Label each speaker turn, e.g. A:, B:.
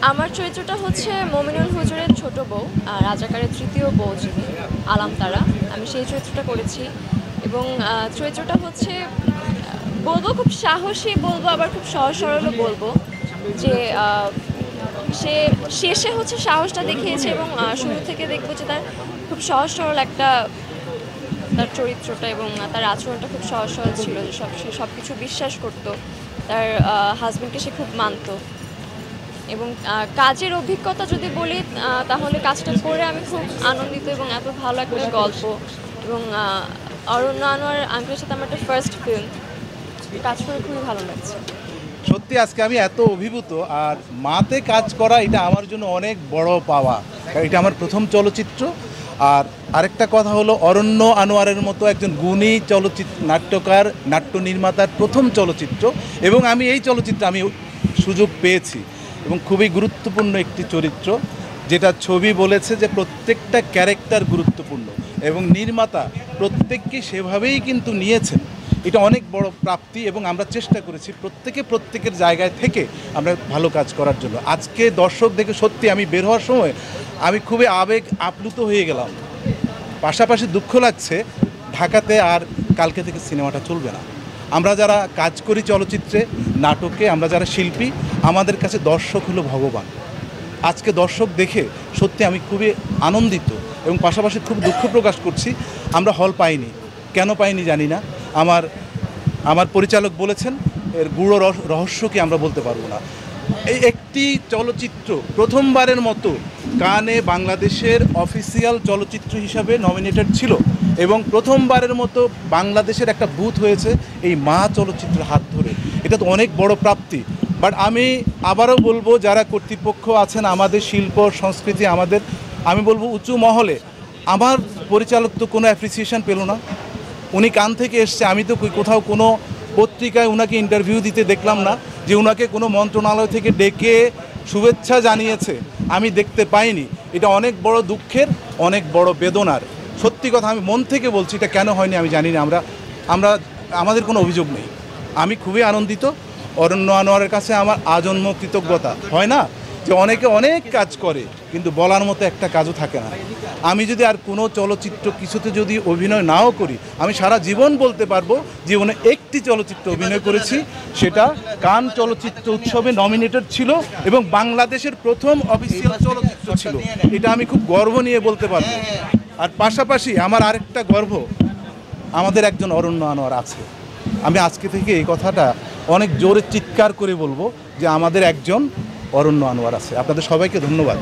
A: আমার চরিত্রটা হচ্ছে মমিনুল হুজুরের ছোট বউ রাজাকারের তৃতীয় বউ যিনি, আলাম তারা। আমি সেই চরিত্রটা করেছি। এবং চরিত্রটা হচ্ছে বলব খুব সাহসী, বলব আবার খুব সহজ সরলও বলব যে সে শেষে হচ্ছে সাহসটা দেখিয়েছে এবং শুরু থেকে দেখব যে তার খুব সহজ সরল একটা তার চরিত্রটা এবং তার আচরণটা খুব সহজ সরল ছিল। যে সব, সে সব কিছু বিশ্বাস করতো। তার হাজবেন্ডকে সে খুব মানতো। এবং কাজের অভিজ্ঞতা যদি বলি তাহলে কাজটা করে আমি খুব আনন্দিত এবং এত ভালো একটা গল্প এবং অরণ্য আনোয়ার আঙ্কেলের সাথে আমার একটা ফার্স্ট ফিল্ম কাজ করে খুবই ভালো লাগছে।
B: সত্যি আজকে আমি এত অভিভূত, আর মাতে কাজ করা এটা আমার জন্য অনেক বড় পাওয়া। এটা আমার প্রথম চলচ্চিত্র। আর আরেকটা কথা হলো, অরণ্য আনোয়ারের মতো একজন গুণী চলচ্চিত্র নাট্যকার, নাট্য নির্মাতার প্রথম চলচ্চিত্র। এবং আমি এই চলচ্চিত্রে আমি সুযোগ পেয়েছি। এবং খুবই গুরুত্বপূর্ণ একটি চরিত্র, যেটা ছবি বলেছে যে প্রত্যেকটা ক্যারেক্টার গুরুত্বপূর্ণ এবং নির্মাতা প্রত্যেককে সেভাবেই কিন্তু নিয়েছেন। এটা অনেক বড় প্রাপ্তি এবং আমরা চেষ্টা করেছি প্রত্যেকে প্রত্যেকের জায়গায় থেকে আমরা ভালো কাজ করার জন্য। আজকে দর্শক দেখে সত্যি আমি বের হওয়ার সময় আমি খুবই আবেগ আপ্লুত হয়ে গেলাম। পাশাপাশি দুঃখ লাগছে, ঢাকাতে আর কালকে থেকে সিনেমাটা চলবে না। আমরা যারা কাজ করি চলচ্চিত্রে, নাটকে, আমরা যারা শিল্পী, আমাদের কাছে দর্শক হলো ভগবান। আজকে দর্শক দেখে সত্যি আমি খুবই আনন্দিত এবং পাশাপাশি খুব দুঃখ প্রকাশ করছি। আমরা হল পাইনি। কেন পাইনি জানি না। আমার আমার পরিচালক বলেছেন, এর গুঁড়ো রহ- রহস্যকে আমরা বলতে পারব না। এই একটি চলচ্চিত্র প্রথমবারের মতো কানে বাংলাদেশের অফিসিয়াল চলচ্চিত্র হিসাবে নমিনেটেড ছিল। এবং প্রথমবারের মতো বাংলাদেশের একটা বুথ হয়েছে এই মা চলচ্চিত্রের হাত ধরে। এটা তো অনেক বড় প্রাপ্তি। বাট আমি আবারও বলব, যারা কর্তৃপক্ষ আছেন, আমাদের শিল্প, সংস্কৃতি, আমাদের, আমি বলব উঁচু মহলে, আমার পরিচালক তো কোনো অ্যাপ্রিসিয়েশন পেল না। উনি কান থেকে এসছে, আমি তো কোথাও কোনো পত্রিকায় ওনাকে ইন্টারভিউ দিতে দেখলাম না যে ওনাকে কোনো মন্ত্রণালয় থেকে ডেকে শুভেচ্ছা জানিয়েছে। আমি দেখতে পাইনি। এটা অনেক বড় দুঃখের, অনেক বড় বেদনার। সত্যি কথা আমি মন থেকে বলছি, এটা কেন হয়নি আমি জানি না। আমরা আমরা, আমাদের কোনো অভিযোগ নেই। আমি খুবই আনন্দিত। অরণ্য আনোয়ারের কাছে আমার আজন্ম কৃতজ্ঞতা। হয় না যে অনেকে অনেক কাজ করে, কিন্তু বলার মতো একটা কাজও থাকে না। আমি যদি আর কোনো চলচ্চিত্র কিছুতে যদি অভিনয় নাও করি, আমি সারা জীবন বলতে পারব, জীবনে একটি চলচ্চিত্র অভিনয় করেছি। সেটা কান চলচ্চিত্র উৎসবে নমিনেটেড ছিল এবং বাংলাদেশের প্রথম অফিসিয়াল চলচ্চিত্র ছিল। এটা আমি খুব গর্ব নিয়ে বলতে পারব। আর পাশাপাশি আমার আরেকটা গর্ব, আমাদের একজন অরণ্য আনোয়ার আছে। আমি আজকে থেকে এই কথাটা অনেক জোরে চিৎকার করে বলব যে আমাদের একজন অরণ্য আনোয়ার আছে। আপনাদের সবাইকে ধন্যবাদ।